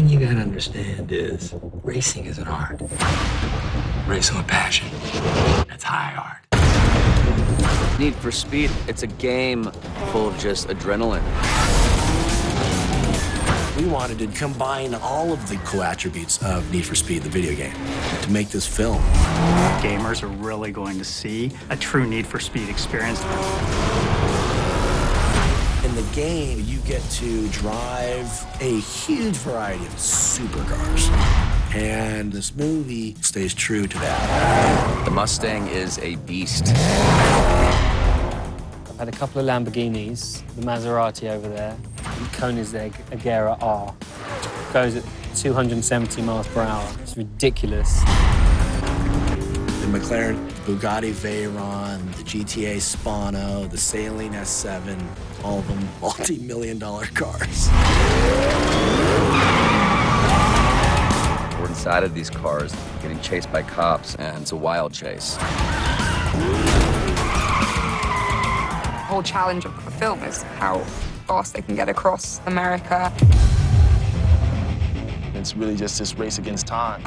thing you gotta understand is racing is an art. Racing with passion. That's high art. Need for Speed, it's a game full of just adrenaline. We wanted to combine all of the cool attributes of Need for Speed, the video game, to make this film. Gamers are really going to see a true Need for Speed experience. In the game, you get to drive a huge variety of supercars. And this movie stays true to that. The Mustang is a beast. I've had a couple of Lamborghinis, the Maserati over there, and Koenigsegg Agera R. Goes at 270 miles per hour. It's ridiculous. The McLaren, the Bugatti Veyron, the GTA Spano, the Saleen S7, all of them multi-million dollar cars. We're inside of these cars, getting chased by cops, and it's a wild chase. The whole challenge of the film is how fast they can get across America. It's really just this race against time.